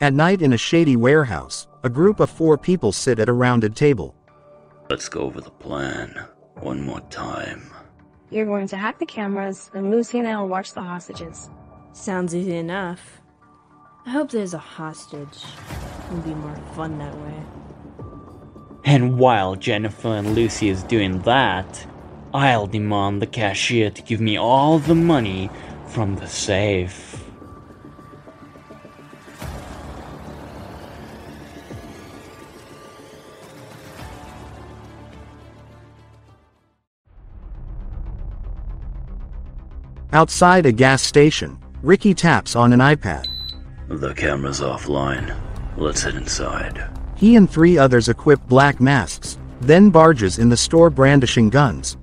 At night in a shady warehouse, a group of four people sit at a rounded table. Let's go over the plan one more time. You're going to hack the cameras, and Lucy and I will watch the hostages. Sounds easy enough. I hope there's a hostage. It'll be more fun that way. And while Jennifer and Lucy is doing that, I'll demand the cashier to give me all the money from the safe. Outside a gas station, Ricky taps on an iPad. The camera's offline. Let's head inside. He and three others equip black masks, then barges in the store brandishing guns.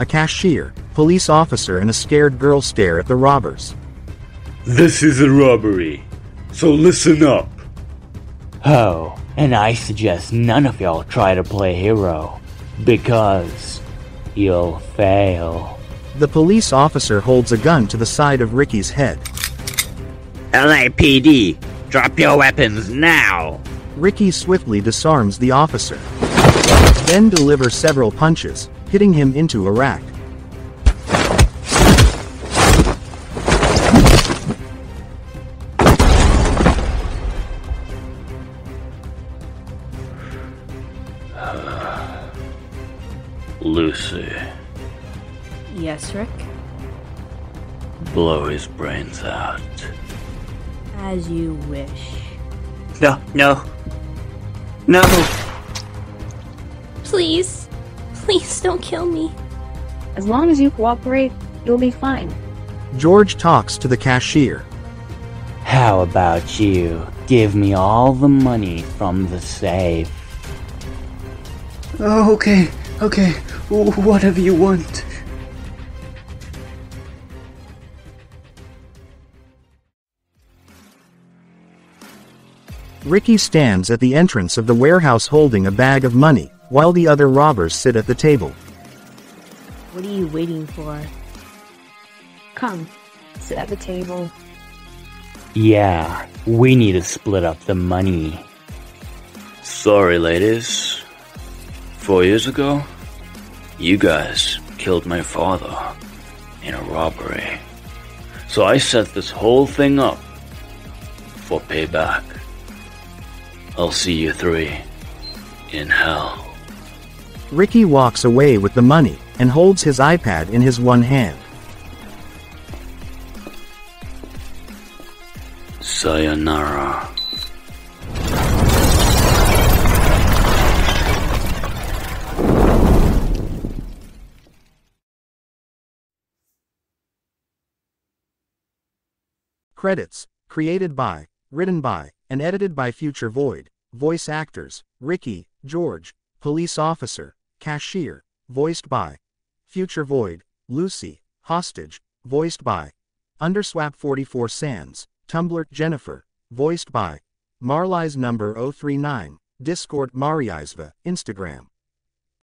A cashier, police officer and a scared girl stare at the robbers. This is a robbery, so listen up. Oh, and I suggest none of y'all try to play hero, because you'll fail. The police officer holds a gun to the side of Ricky's head. LAPD, drop your weapons now! Ricky swiftly disarms the officer, then delivers several punches, hitting him into a rack. Lucy, Yes, Rick? blow his brains out. As you wish. No, no. No! Please. Please don't kill me. As long as you cooperate, you'll be fine. George talks to the cashier. How about you give me all the money from the safe? Oh, okay, okay. Wh- Whatever you want. Ricky stands at the entrance of the warehouse holding a bag of money, while the other robbers sit at the table. What are you waiting for? Come, sit at the table. Yeah, we need to split up the money. Sorry, ladies. Four years ago, you guys killed my father in a robbery. So I set this whole thing up for payback. I'll see you three in hell. Ricky walks away with the money, and holds his iPad in his one hand. Sayonara. Credits created by, written by, and edited by Future Void. Voice actors Ricky, George, Police Officer, Cashier, voiced by Future Void, Lucy, Hostage, voiced by Underswap 44 sans, Tumblr Jennifer, voiced by marleise number 039, Discord marieiseva, Instagram